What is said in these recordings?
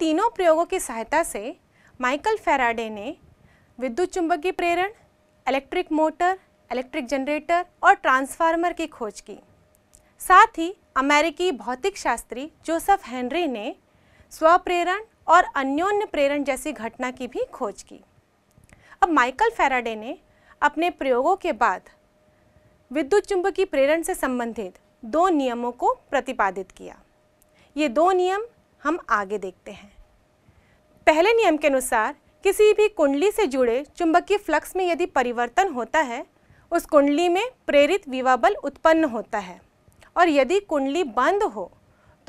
तीनों प्रयोगों की सहायता से माइकल फेराडे ने विद्युत चुंबकीय प्रेरण, इलेक्ट्रिक मोटर, इलेक्ट्रिक जनरेटर और ट्रांसफार्मर की खोज की। साथ ही अमेरिकी भौतिक शास्त्री जोसेफ हेनरी ने स्वप्रेरण और अन्योन्य प्रेरण जैसी घटना की भी खोज की। अब माइकल फेराडे ने अपने प्रयोगों के बाद विद्युत चुंबकीय प्रेरण से संबंधित दो नियमों को प्रतिपादित किया। ये दो नियम हम आगे देखते हैं। पहले नियम के अनुसार, किसी भी कुंडली से जुड़े चुंबकीय फ्लक्स में यदि परिवर्तन होता है, उस कुंडली में प्रेरित विवा बल उत्पन्न होता है। और यदि कुंडली बंद हो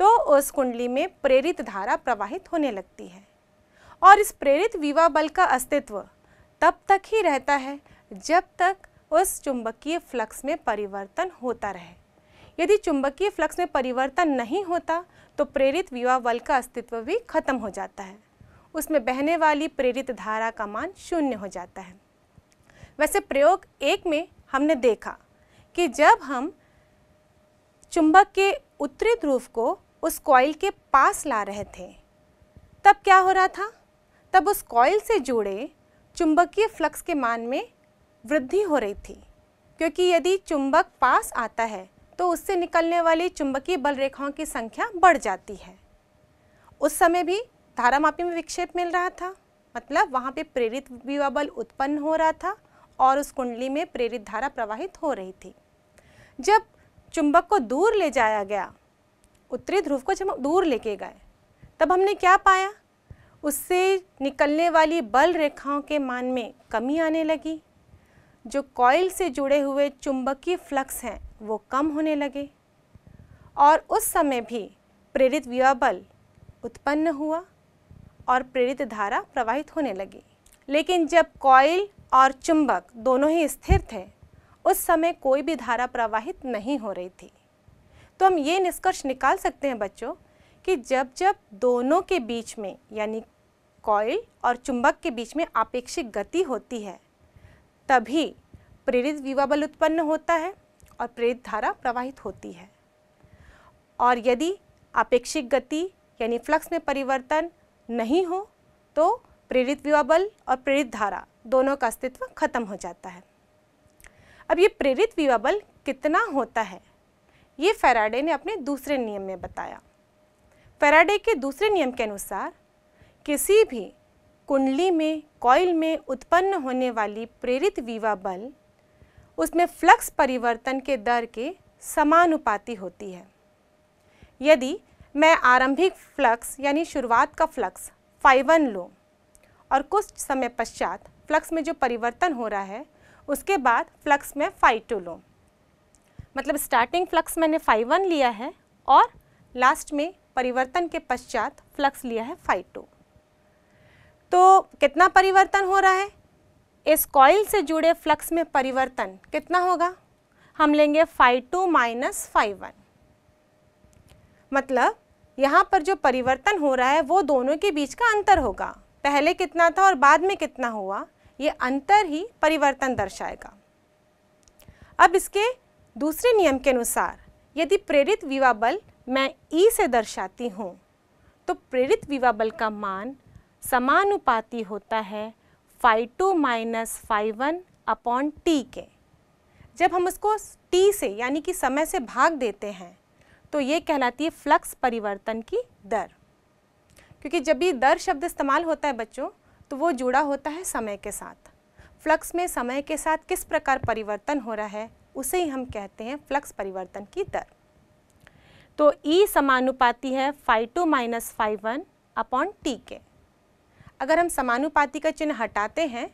तो उस कुंडली में प्रेरित धारा प्रवाहित होने लगती है। और इस प्रेरित विवा बल का अस्तित्व तब तक ही रहता है, जब तक उस चुंबकीय फ्लक्स में परिवर्तन होता रहे। यदि चुंबकीय फ्लक्स में परिवर्तन नहीं होता तो प्रेरित विवाह बल का अस्तित्व भी खत्म हो जाता है। उसमें बहने वाली प्रेरित धारा का मान शून्य हो जाता है। वैसे प्रयोग एक में हमने देखा कि जब हम चुंबक के उत्तरी ध्रुव को उस कॉइल के पास ला रहे थे, तब क्या हो रहा था? तब उस कॉइल से जुड़े चुंबकीय फ्लक्स के मान में वृद्धि हो रही थी। क्योंकि यदि चुंबक पास आता है तो उससे निकलने वाली चुंबकीय बल रेखाओं की संख्या बढ़ जाती है। उस समय भी धारामापी में विक्षेप मिल रहा था मतलब वहाँ पे प्रेरित विवा बल उत्पन्न हो रहा था और उस कुंडली में प्रेरित धारा प्रवाहित हो रही थी। जब चुंबक को दूर ले जाया गया, उत्तरी ध्रुव को जब दूर लेके गए, तब हमने क्या पाया? उससे निकलने वाली बल रेखाओं के मान में कमी आने लगी, जो कॉइल से जुड़े हुए चुंबकीय फ्लक्स हैं। वो कम होने लगे और उस समय भी प्रेरित विवा बल उत्पन्न हुआ और प्रेरित धारा प्रवाहित होने लगी। लेकिन जब कॉइल और चुंबक दोनों ही स्थिर थे, उस समय कोई भी धारा प्रवाहित नहीं हो रही थी। तो हम ये निष्कर्ष निकाल सकते हैं बच्चों कि जब जब दोनों के बीच में, यानी कॉइल और चुंबक के बीच में आपेक्षिक गति होती है, तभी प्रेरित विवा बल उत्पन्न होता है। और प्रेरित धारा प्रवाहित होती है। और यदि आपेक्षिक गति यानी फ्लक्स में परिवर्तन नहीं हो तो प्रेरित विवा बल और प्रेरित धारा दोनों का अस्तित्व खत्म हो जाता है। अब ये प्रेरित विवा बल कितना होता है, ये फेराडे ने अपने दूसरे नियम में बताया। फेराडे के दूसरे नियम के अनुसार, किसी भी कुंडली में, कॉइल में उत्पन्न होने वाली प्रेरित विवा बल उसमें फ्लक्स परिवर्तन के दर के समानुपाती होती है। यदि मैं आरंभिक फ्लक्स यानी शुरुआत का फ्लक्स फाइवन लूँ और कुछ समय पश्चात फ्लक्स में जो परिवर्तन हो रहा है, उसके बाद फ्लक्स में फाइव टू लूँ। मतलब स्टार्टिंग फ्लक्स मैंने फाइव वन लिया है और लास्ट में परिवर्तन के पश्चात फ्लक्स लिया है फाइव टू। तो कितना परिवर्तन हो रहा है? इस कॉइल से जुड़े फ्लक्स में परिवर्तन कितना होगा? हम लेंगे five two minus five one मतलब यहाँ पर जो परिवर्तन हो रहा है, वो दोनों के बीच का अंतर होगा। पहले कितना था और बाद में कितना हुआ? ये अंतर ही परिवर्तन दर्शाएगा। अब इसके दूसरे नियम के अनुसार, यदि प्रेरित विवा बल मैं ई से दर्शाती हूँ तो प्रेरित विवा बल का मान समानुपाती होता है five two minus five one upon T के। जब हम उसको टी से यानी कि समय से भाग देते हैं तो ये कहलाती है फ्लक्स परिवर्तन की दर। क्योंकि जब भी दर शब्द इस्तेमाल होता है बच्चों तो वो जुड़ा होता है समय के साथ। फ्लक्स में समय के साथ किस प्रकार परिवर्तन हो रहा है, उसे ही हम कहते हैं फ्लक्स परिवर्तन की दर। तो ई समानुपाती है five two minus five one upon T के। अगर हम समानुपाती का चिन्ह हटाते हैं,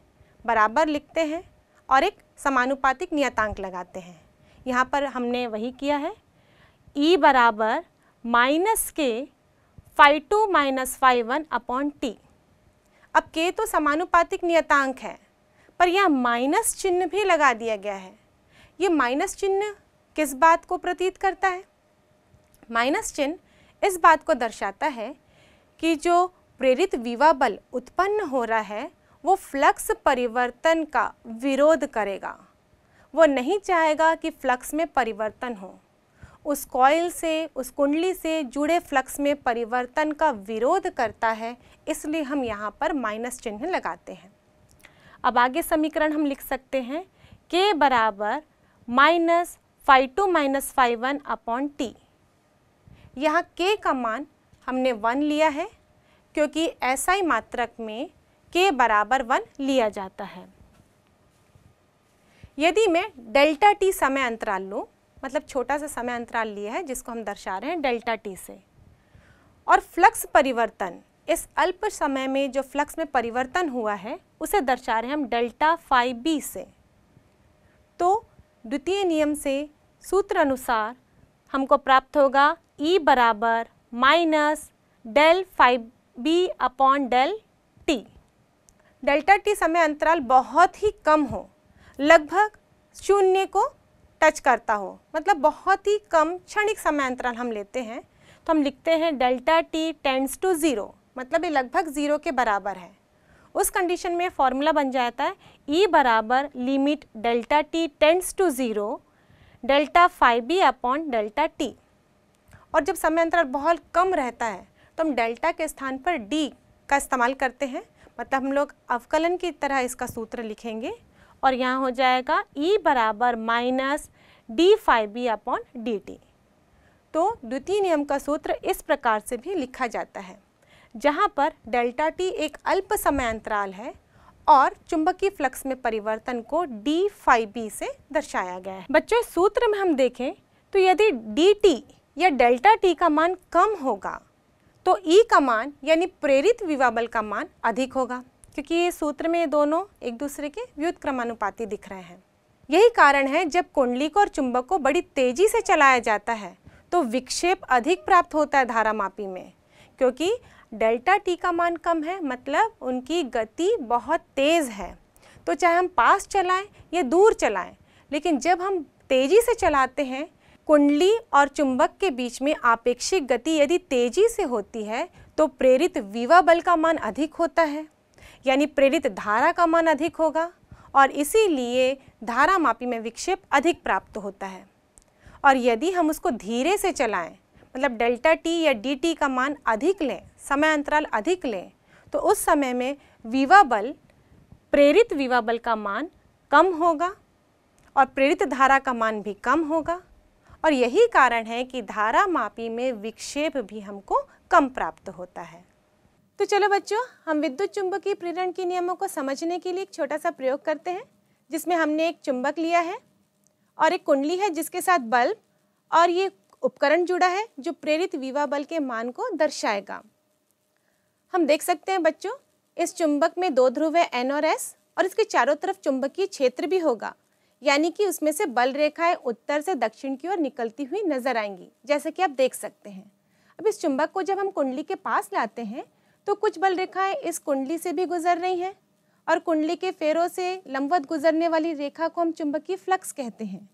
बराबर लिखते हैं और एक समानुपातिक नियतांक लगाते हैं। यहाँ पर हमने वही किया है। ई e बराबर माइनस के five two minus five one upon T अब के तो समानुपातिक नियतांक है, पर यहाँ माइनस चिन्ह भी लगा दिया गया है। ये माइनस चिन्ह किस बात को प्रतीत करता है? माइनस चिन्ह इस बात को दर्शाता है कि जो प्रेरित विवा बल उत्पन्न हो रहा है, वो फ्लक्स परिवर्तन का विरोध करेगा। वो नहीं चाहेगा कि फ्लक्स में परिवर्तन हो। उस कॉइल से, उस कुंडली से जुड़े फ्लक्स में परिवर्तन का विरोध करता है, इसलिए हम यहाँ पर माइनस चिन्ह लगाते हैं। अब आगे समीकरण हम लिख सकते हैं के बराबर minus five two minus five one upon T यहाँ के का मान हमने वन लिया है क्योंकि ऐसा ही मात्रक में के बराबर वन लिया जाता है। यदि मैं डेल्टा टी समय अंतराल लूँ मतलब छोटा सा समय अंतराल लिया है जिसको हम दर्शा रहे हैं डेल्टा टी से, और फ्लक्स परिवर्तन, इस अल्प समय में जो फ्लक्स में परिवर्तन हुआ है, उसे दर्शा रहे हैं हम डेल्टा फाइव बी से तो द्वितीय नियम से सूत्र अनुसार हमको प्राप्त होगा ई e बराबर minus del five B upon del T delta T समय अंतराल बहुत ही कम हो। लगभग शून्य को टच करता हो। मतलब बहुत ही कम क्षणिक समय अंतराल हम लेते हैं। तो हम लिखते हैं delta T tends to zero मतलब ये लगभग ज़ीरो के बराबर है। उस कंडीशन में फॉर्मूला बन जाता है ई e बराबर limit delta T tends to zero delta five B upon delta T और जब समय अंतराल बहुत कम रहता है तो हम डेल्टा के स्थान पर डी का इस्तेमाल करते हैं। मतलब हम लोग अवकलन की तरह इसका सूत्र लिखेंगे और यहाँ हो जाएगा E बराबर minus D five B upon D T तो द्वितीय नियम का सूत्र इस प्रकार से भी लिखा जाता है, जहाँ पर डेल्टा टी एक अल्प समय अंतराल है और चुंबकीय फ्लक्स में परिवर्तन को डी फाइव बी से दर्शाया गया है। बच्चों सूत्र में हम देखें तो यदि डी टी या डेल्टा टी का मान कम होगा तो ई का मान, यानी प्रेरित विवाबल का मान अधिक होगा, क्योंकि ये सूत्र में दोनों एक दूसरे के व्युत क्रमानुपाती दिख रहे हैं। यही कारण है, जब कुंडली को और चुंबक को बड़ी तेज़ी से चलाया जाता है तो विक्षेप अधिक प्राप्त होता है धारा मापी में, क्योंकि डेल्टा टी का मान कम है मतलब उनकी गति बहुत तेज़ है। तो चाहे हम पास चलाएँ या दूर चलाएँ, लेकिन जब हम तेज़ी से चलाते हैं कुंडली और चुंबक के बीच में आपेक्षिक गति यदि तेज़ी से होती है तो प्रेरित विवा बल का मान अधिक होता है, यानी प्रेरित धारा का मान अधिक होगा, और इसीलिए धारा मापी में विक्षेप अधिक प्राप्त होता है। और यदि हम उसको धीरे से चलाएँ मतलब डेल्टा टी या डी टी का मान अधिक लें, समय अंतराल अधिक लें तो उस समय में विवा बल, प्रेरित विवा बल का मान कम होगा और प्रेरित धारा का मान भी कम होगा। और यही कारण है कि धारा मापी में विक्षेप भी हमको कम प्राप्त होता है। तो चलो बच्चों, हम विद्युत चुंबकीय प्रेरण के नियमों को समझने के लिए एक छोटा सा प्रयोग करते हैं, जिसमें हमने एक चुंबक लिया है और एक कुंडली है जिसके साथ बल्ब और ये उपकरण जुड़ा है जो प्रेरित विवा बल के मान को दर्शाएगा। हम देख सकते हैं बच्चों, इस चुंबक में दो ध्रुव है एन और एस और इसके चारों तरफ़ चुंबकीय क्षेत्र भी होगा। यानी कि उसमें से बल रेखाएँ उत्तर से दक्षिण की ओर निकलती हुई नज़र आएँगी, जैसे कि आप देख सकते हैं। अब इस चुंबक को जब हम कुंडली के पास लाते हैं तो कुछ बल रेखाएँ इस कुंडली से भी गुजर रही हैं, और कुंडली के फेरों से लंबवत गुजरने वाली रेखा को हम चुंबकीय फ्लक्स कहते हैं।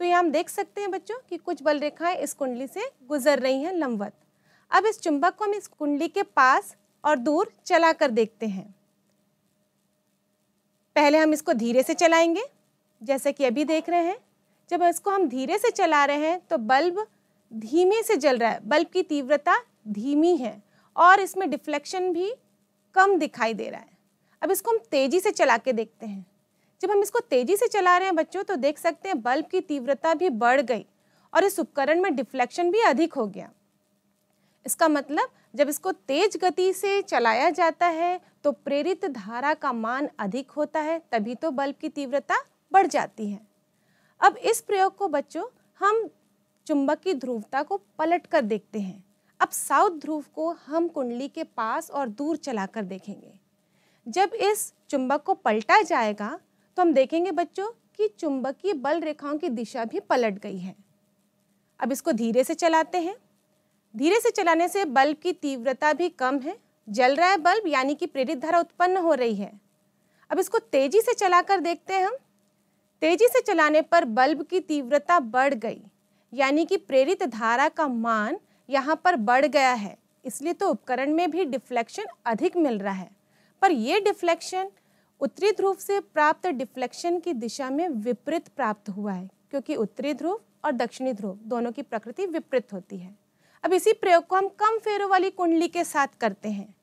तो ये हम देख सकते हैं बच्चों कि कुछ बल रेखाएँ इस कुंडली से गुजर रही हैं लंबवत। अब इस चुंबक को हम इस कुंडली के पास और दूर चला कर देखते हैं। पहले हम इसको धीरे से चलाएँगे। जैसे कि अभी देख रहे हैं, जब इसको हम धीरे से चला रहे हैं तो बल्ब धीमे से जल रहा है। बल्ब की तीव्रता धीमी है और इसमें डिफ्लेक्शन भी कम दिखाई दे रहा है। अब इसको हम तेज़ी से चला के देखते हैं। जब हम इसको तेज़ी से चला रहे हैं बच्चों तो देख सकते हैं बल्ब की तीव्रता भी बढ़ गई और इस उपकरण में डिफ्लेक्शन भी अधिक हो गया। इसका मतलब जब इसको तेज गति से चलाया जाता है तो प्रेरित धारा का मान अधिक होता है, तभी तो बल्ब की तीव्रता बढ़ जाती है। अब इस प्रयोग को बच्चों, हम चुंबक की ध्रुवता को पलट कर देखते हैं। अब साउथ ध्रुव को हम कुंडली के पास और दूर चलाकर देखेंगे। जब इस चुंबक को पलटा जाएगा तो हम देखेंगे बच्चों कि चुंबकीय बल रेखाओं की दिशा भी पलट गई है। अब इसको धीरे से चलाते हैं। धीरे से चलाने से बल्ब की तीव्रता भी कम है। जल रहा है बल्ब, यानी कि प्रेरित धारा उत्पन्न हो रही है। अब इसको तेज़ी से चलाकर देखते हैं हम। तेज़ी से चलाने पर बल्ब की तीव्रता बढ़ गई, यानी कि प्रेरित धारा का मान यहाँ पर बढ़ गया है। इसलिए तो उपकरण में भी डिफ्लेक्शन अधिक मिल रहा है। पर यह डिफ्लेक्शन उत्तरी ध्रुव से प्राप्त डिफ्लेक्शन की दिशा में विपरीत प्राप्त हुआ है, क्योंकि उत्तरी ध्रुव और दक्षिणी ध्रुव दोनों की प्रकृति विपरीत होती है। अब इसी प्रयोग को हम कम फेरों वाली कुंडली के साथ करते हैं।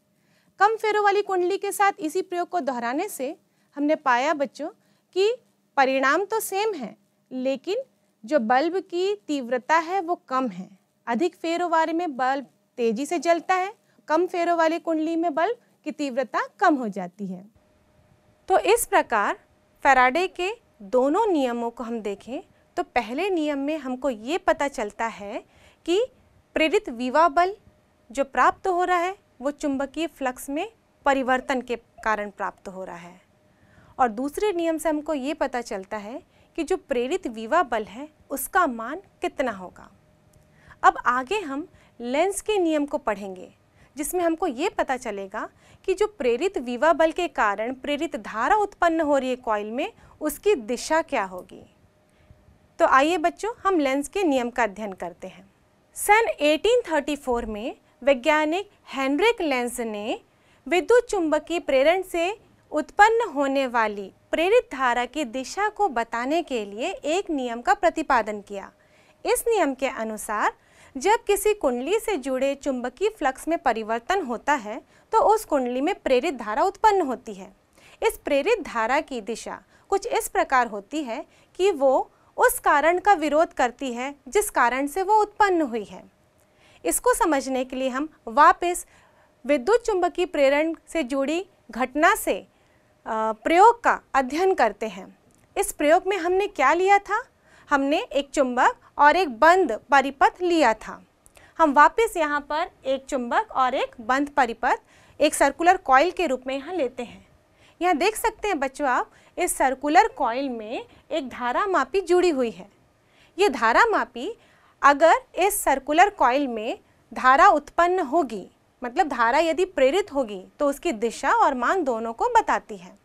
कम फेरों वाली कुंडली के साथ इसी प्रयोग को दोहराने से हमने पाया बच्चों कि परिणाम तो सेम है, लेकिन जो बल्ब की तीव्रता है वो कम है। अधिक फेरों वाले में बल्ब तेज़ी से जलता है, कम फेरों वाली कुंडली में बल्ब की तीव्रता कम हो जाती है। तो इस प्रकार फैराडे के दोनों नियमों को हम देखें तो पहले नियम में हमको ये पता चलता है कि प्रेरित विवा बल जो प्राप्त हो रहा है, वो चुंबकीय फ्लक्स में परिवर्तन के कारण प्राप्त हो रहा है। और दूसरे नियम से हमको ये पता चलता है कि जो प्रेरित विवा बल है, उसका मान कितना होगा। अब आगे हम लेंस के नियम को पढ़ेंगे, जिसमें हमको ये पता चलेगा कि जो प्रेरित विवा बल के कारण प्रेरित धारा उत्पन्न हो रही है कॉइल में, उसकी दिशा क्या होगी। तो आइए बच्चों, हम लेंस के नियम का अध्ययन करते हैं। सन 1834 में वैज्ञानिक हेनरिक लेंस ने विद्युत चुंबकीय प्रेरण से उत्पन्न होने वाली प्रेरित धारा की दिशा को बताने के लिए एक नियम का प्रतिपादन किया। इस नियम के अनुसार, जब किसी कुंडली से जुड़े चुंबकीय फ्लक्स में परिवर्तन होता है तो उस कुंडली में प्रेरित धारा उत्पन्न होती है। इस प्रेरित धारा की दिशा कुछ इस प्रकार होती है कि वो उस कारण का विरोध करती है, जिस कारण से वो उत्पन्न हुई है। इसको समझने के लिए हम वापस विद्युत चुंबकीय प्रेरण से जुड़ी घटना से प्रयोग का अध्ययन करते हैं। इस प्रयोग में हमने क्या लिया था? हमने एक चुंबक और एक बंद परिपथ लिया था। हम वापस यहाँ पर एक चुंबक और एक बंद परिपथ, एक सर्कुलर कॉयल के रूप में यहाँ लेते हैं। यहाँ देख सकते हैं बच्चों आप, इस सर्कुलर कॉयल में एक धारा मापी जुड़ी हुई है। ये धारा मापी अगर इस सर्कुलर कॉयल में धारा उत्पन्न होगी मतलब धारा यदि प्रेरित होगी तो उसकी दिशा और मान दोनों को बताती है।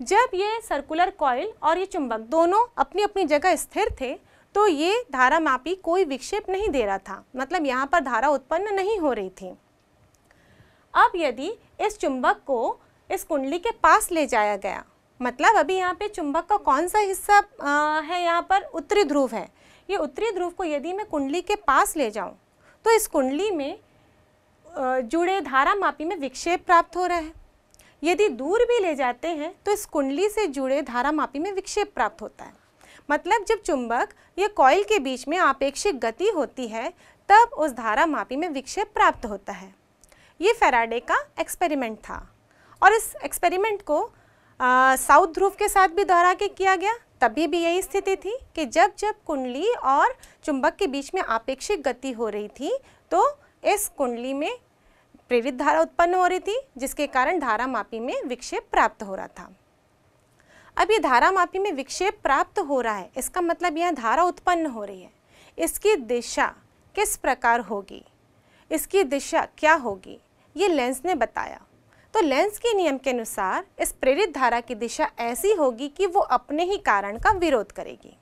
जब ये सर्कुलर कॉयल और ये चुंबक दोनों अपनी अपनी जगह स्थिर थे तो ये धारा मापी कोई विक्षेप नहीं दे रहा था। मतलब यहाँ पर धारा उत्पन्न नहीं हो रही थी। अब यदि इस चुंबक को इस कुंडली के पास ले जाया गया मतलब अभी यहाँ पे चुंबक का कौन सा हिस्सा आ, है यहाँ पर? उत्तरी ध्रुव है। ये उत्तरी ध्रुव को यदि मैं कुंडली के पास ले जाऊँ तो इस कुंडली में जुड़े धारा मापी में विक्षेप प्राप्त हो रहा है। यदि दूर भी ले जाते हैं तो इस कुंडली से जुड़े धारा मापी में विक्षेप प्राप्त होता है। मतलब जब चुंबक या कॉयल के बीच में आपेक्षिक गति होती है, तब उस धारा मापी में विक्षेप प्राप्त होता है। ये फेराडे का एक्सपेरिमेंट था। और इस एक्सपेरिमेंट को साउथ ध्रुव के साथ भी दोहरा के किया गया। तभी भी यही स्थिति थी कि जब जब कुंडली और चुंबक के बीच में आपेक्षिक गति हो रही थी तो इस कुंडली में प्रेरित धारा उत्पन्न हो रही थी, जिसके कारण धारा मापी में विक्षेप प्राप्त हो रहा था। अब ये धारा मापी में विक्षेप प्राप्त हो रहा है, इसका मतलब यह धारा उत्पन्न हो रही है। इसकी दिशा किस प्रकार होगी? इसकी दिशा क्या होगी? ये लेंस ने बताया। तो लेंस के नियम के अनुसार इस प्रेरित धारा की दिशा ऐसी होगी कि वो अपने ही कारण का विरोध करेगी।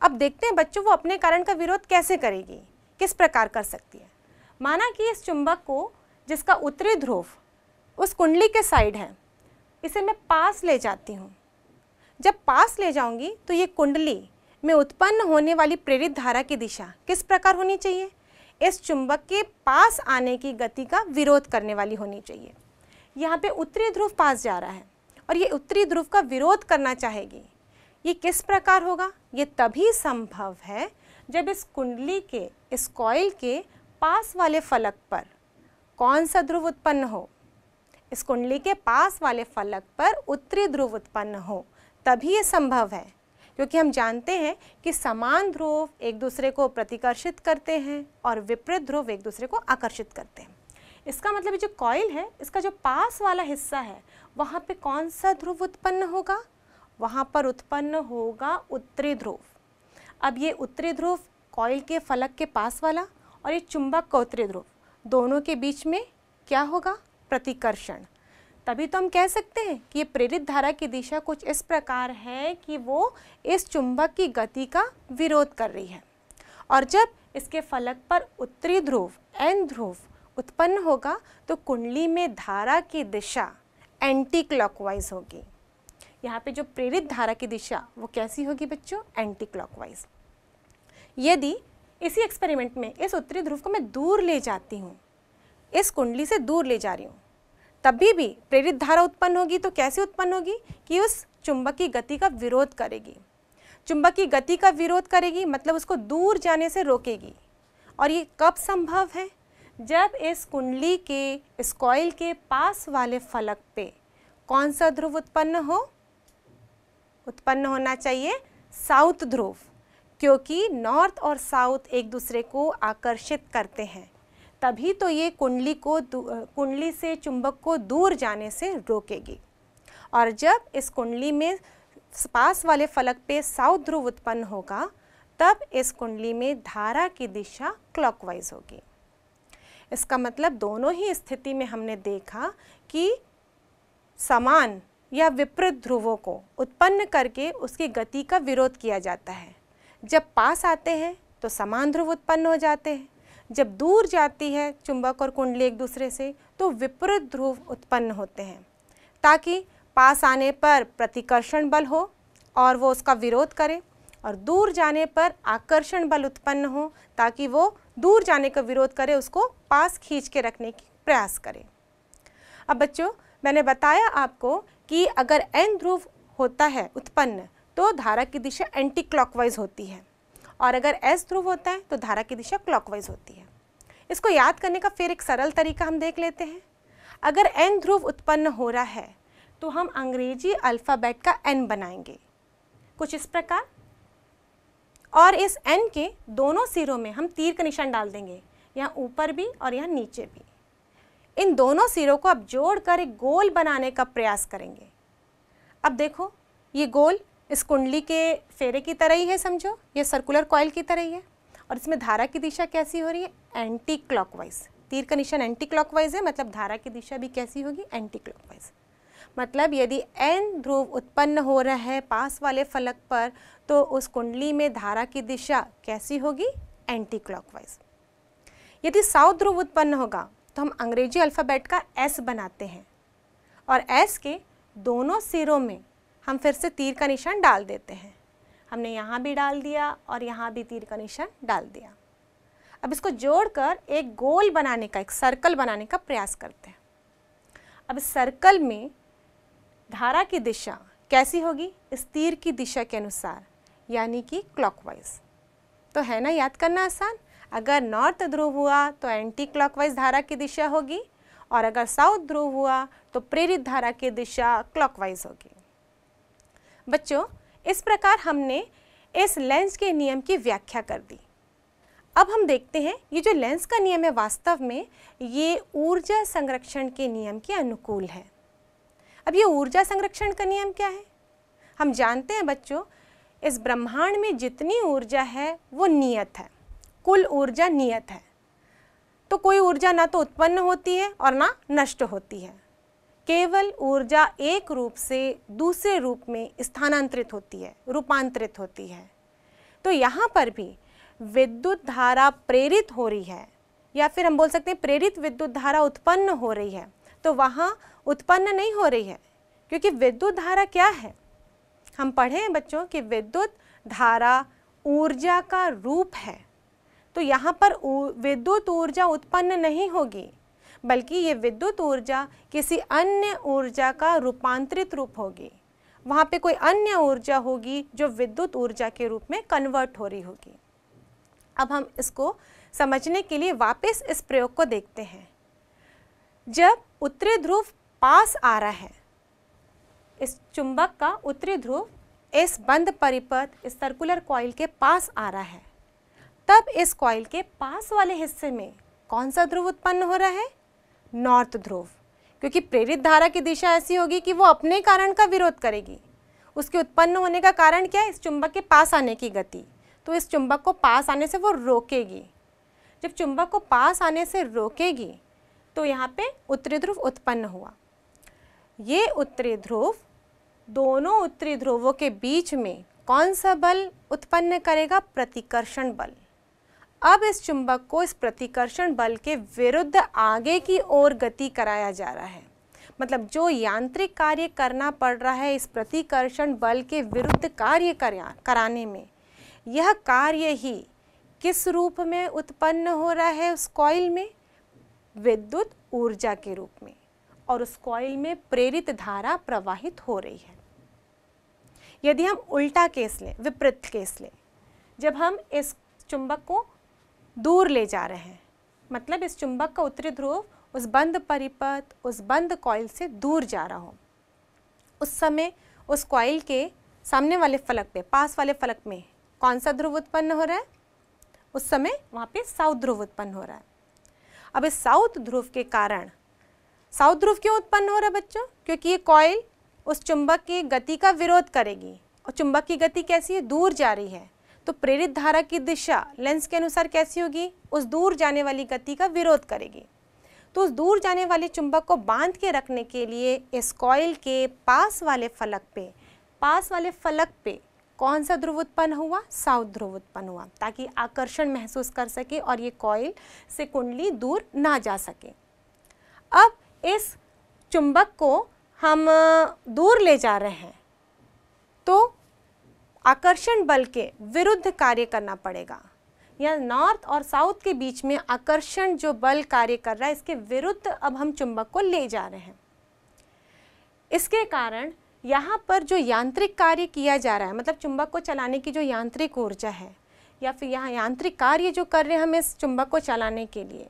अब देखते हैं बच्चों, वो अपने कारण का विरोध कैसे करेगी? किस प्रकार कर सकती है? माना कि इस चुंबक को जिसका उत्तरी ध्रुव उस कुंडली के साइड है, इसे मैं पास ले जाती हूँ। जब पास ले जाऊँगी तो ये कुंडली में उत्पन्न होने वाली प्रेरित धारा की दिशा किस प्रकार होनी चाहिए? इस चुंबक के पास आने की गति का विरोध करने वाली होनी चाहिए। यहाँ पे उत्तरी ध्रुव पास जा रहा है और ये उत्तरी ध्रुव का विरोध करना चाहेगी। ये किस प्रकार होगा? ये तभी संभव है जब इस कुंडली के, इस कॉयल के पास वाले फलक पर कौन सा ध्रुव उत्पन्न हो? इस कुंडली के पास वाले फलक पर उत्तरी ध्रुव उत्पन्न हो। तभी ये संभव है, क्योंकि हम जानते हैं कि समान ध्रुव एक दूसरे को प्रतिकर्षित करते हैं और विपरीत ध्रुव एक दूसरे को आकर्षित करते हैं। इसका मतलब जो कॉयल है, इसका जो पास वाला हिस्सा है, वहाँ पे कौन सा ध्रुव उत्पन्न होगा? वहाँ पर उत्पन्न होगा उत्तरी ध्रुव। अब ये उत्तरी ध्रुव कॉइल के फलक के पास वाला और ये चुंबक का उत्तरी ध्रुव। दोनों के बीच में क्या होगा? प्रतिकर्षण। तभी तो हम कह सकते हैं कि ये प्रेरित धारा की दिशा कुछ इस प्रकार है कि वो इस चुंबक की गति का विरोध कर रही है। और जब इसके फलक पर उत्तरी ध्रुव, एन ध्रुव उत्पन्न होगा तो कुंडली में धारा की दिशा एंटी क्लॉकवाइज होगी। यहाँ पे जो प्रेरित धारा की दिशा, वो कैसी होगी बच्चों? एंटी क्लॉकवाइज यदि इसी एक्सपेरिमेंट में इस उत्तरी ध्रुव को मैं दूर ले जाती हूँ। इस कुंडली से दूर ले जा रही हूँ। तभी भी प्रेरित धारा उत्पन्न होगी तो कैसे उत्पन्न होगी? कि उस चुंबक की गति का विरोध करेगी। चुंबक की गति का विरोध करेगी मतलब उसको दूर जाने से रोकेगी। और ये कब संभव है? जब इस कुंडली के, इस कॉइल के पास वाले फलक पे कौन सा ध्रुव उत्पन्न हो? उत्पन्न होना चाहिए साउथ ध्रुव। क्योंकि नॉर्थ और साउथ एक दूसरे को आकर्षित करते हैं। तभी तो ये कुंडली को कुंडली से चुंबक को दूर जाने से रोकेगी। और जब इस कुंडली में पास वाले फलक पे साउथ ध्रुव उत्पन्न होगा, तब इस कुंडली में धारा की दिशा क्लॉकवाइज होगी। इसका मतलब दोनों ही स्थिति में हमने देखा कि समान या विपरीत ध्रुवों को उत्पन्न करके उसकी गति का विरोध किया जाता है। जब पास आते हैं तो समान ध्रुव उत्पन्न हो जाते हैं। जब दूर जाती है चुंबक और कुंडली एक दूसरे से तो विपरीत ध्रुव उत्पन्न होते हैं। ताकि पास आने पर प्रतिकर्षण बल हो और वो उसका विरोध करे और दूर जाने पर आकर्षण बल उत्पन्न हो, ताकि वो दूर जाने का विरोध करे, उसको पास खींच के रखने की प्रयास करे। अब बच्चों, मैंने बताया आपको कि अगर एन ध्रुव होता है उत्पन्न तो धारा की दिशा एंटी क्लॉकवाइज होती है। और अगर एस ध्रुव होता है तो धारा की दिशा क्लॉकवाइज होती है। इसको याद करने का फिर एक सरल तरीका हम देख लेते हैं। अगर एन ध्रुव उत्पन्न हो रहा है तो हम अंग्रेज़ी अल्फ़ाबेट का एन बनाएँगे। कुछ इस प्रकार। और इस एन के दोनों सिरों में हम तीर का निशान डाल देंगे, यहाँ ऊपर भी और यहाँ नीचे भी। इन दोनों सिरों को अब जोड़कर एक गोल बनाने का प्रयास करेंगे। अब देखो, ये गोल इस कुंडली के फेरे की तरह ही है, समझो? ये सर्कुलर कॉयल की तरह ही है। और इसमें धारा की दिशा कैसी हो रही है? एंटी क्लॉकवाइज तीर का निशान एंटी क्लॉकवाइज है मतलब धारा की दिशा भी कैसी होगी? एंटी क्लॉकवाइज मतलब यदि एन ध्रुव उत्पन्न हो रहा है पास वाले फलक पर तो उस कुंडली में धारा की दिशा कैसी होगी? एंटी क्लॉकवाइज यदि साउथ ध्रुव उत्पन्न होगा तो हम अंग्रेज़ी अल्फ़ाबेट का एस बनाते हैं। और एस के दोनों सिरों में हम फिर से तीर का निशान डाल देते हैं। हमने यहाँ भी डाल दिया और यहाँ भी तीर का निशान डाल दिया। अब इसको जोड़कर एक गोल बनाने का, एक सर्कल बनाने का प्रयास करते हैं। अब सर्कल में धारा की दिशा कैसी होगी? इस तीर की दिशा के अनुसार, यानी कि क्लॉकवाइज तो है ना याद करना आसान? अगर नॉर्थ ध्रुव हुआ तो एंटी क्लॉकवाइज धारा की दिशा होगी और अगर साउथ ध्रुव हुआ तो प्रेरित धारा की दिशा क्लॉकवाइज होगी। बच्चों, इस प्रकार हमने इस लेंस के नियम की व्याख्या कर दी। अब हम देखते हैं, ये जो लेंस का नियम है, वास्तव में ये ऊर्जा संरक्षण के नियम के अनुकूल है। अब ये ऊर्जा संरक्षण का नियम क्या है? हम जानते हैं बच्चों, इस ब्रह्मांड में जितनी ऊर्जा है, वो नियत है। कुल ऊर्जा नियत है। तो कोई ऊर्जा ना तो उत्पन्न होती है और ना नष्ट होती है। केवल ऊर्जा एक रूप से दूसरे रूप में स्थानांतरित होती है, रूपांतरित होती है। तो यहाँ पर भी विद्युत धारा प्रेरित हो रही है, या फिर हम बोल सकते हैं प्रेरित विद्युत धारा उत्पन्न हो रही है तो वहाँ उत्पन्न नहीं हो रही है, क्योंकि विद्युत धारा क्या है? हम पढ़े हैं बच्चों कि विद्युत धारा ऊर्जा का रूप है। तो यहाँ पर विद्युत ऊर्जा उत्पन्न नहीं होगी बल्कि ये विद्युत ऊर्जा किसी अन्य ऊर्जा का रूपांतरित रूप होगी। वहाँ पे कोई अन्य ऊर्जा होगी जो विद्युत ऊर्जा के रूप में कन्वर्ट हो रही होगी। अब हम इसको समझने के लिए वापस इस प्रयोग को देखते हैं। जब उत्तरी ध्रुव पास आ रहा है, इस चुंबक का उत्तरी ध्रुव इस बंद परिपथ, इस सर्कुलर कॉइल के पास आ रहा है। तब इस कॉइल के पास वाले हिस्से में कौन सा ध्रुव उत्पन्न हो रहा है? नॉर्थ ध्रुव। क्योंकि प्रेरित धारा की दिशा ऐसी होगी कि वो अपने कारण का विरोध करेगी। उसके उत्पन्न होने का कारण क्या है? इस चुंबक के पास आने की गति। तो इस चुंबक को पास आने से वो रोकेगी। जब चुंबक को पास आने से रोकेगी तो यहाँ पे उत्तरी ध्रुव उत्पन्न हुआ। ये उत्तरी ध्रुव, दोनों उत्तरी ध्रुवों के बीच में कौन सा बल उत्पन्न करेगा? प्रतिकर्षण बल। अब इस चुंबक को इस प्रतिकर्षण बल के विरुद्ध आगे की ओर गति कराया जा रहा है। मतलब जो यांत्रिक कार्य करना पड़ रहा है इस प्रतिकर्षण बल के विरुद्ध कार्य कराने में, यह कार्य ही किस रूप में उत्पन्न हो रहा है उस कॉइल में? विद्युत ऊर्जा के रूप में, और उस कॉइल में प्रेरित धारा प्रवाहित हो रही है। यदि हम उल्टा केस लें, विपरीत केस लें, जब हम इस चुंबक को दूर ले जा रहे हैं। मतलब इस चुंबक का उत्तरी ध्रुव उस बंद परिपथ, उस बंद कॉइल से दूर जा रहा हो। उस समय उस कॉइल के सामने वाले फलक पे, पास वाले फलक में कौन सा ध्रुव उत्पन्न हो रहा है? उस समय वहाँ पे साउथ ध्रुव उत्पन्न हो रहा है। अब इस साउथ ध्रुव के कारण साउथ ध्रुव क्यों उत्पन्न हो रहा है बच्चों? क्योंकि ये कॉइल उस चुंबक की गति का विरोध करेगी। और चुंबक की गति कैसी है? दूर जा रही है। तो प्रेरित धारा की दिशा लेंस के अनुसार कैसी होगी? उस दूर जाने वाली गति का विरोध करेगी। तो उस दूर जाने वाले चुंबक को बाँध के रखने के लिए इस कॉयल के पास वाले फलक पे, पास वाले फलक पे कौन सा ध्रुव उत्पन्न हुआ? साउथ ध्रुव उत्पन्न हुआ, ताकि आकर्षण महसूस कर सके और ये कॉयल से कुंडली दूर ना जा सके। अब इस चुंबक को हम दूर ले जा रहे हैं। तो आकर्षण बल के विरुद्ध कार्य करना पड़ेगा। या नॉर्थ और साउथ के बीच में आकर्षण जो बल कार्य कर रहा है, इसके विरुद्ध अब हम चुंबक को ले जा रहे हैं। इसके कारण यहाँ पर जो यांत्रिक कार्य किया जा रहा है मतलब चुंबक को चलाने की जो यांत्रिक ऊर्जा है, या फिर यहाँ यांत्रिक कार्य जो कर रहे हैं हम इस चुंबक को चलाने के लिए,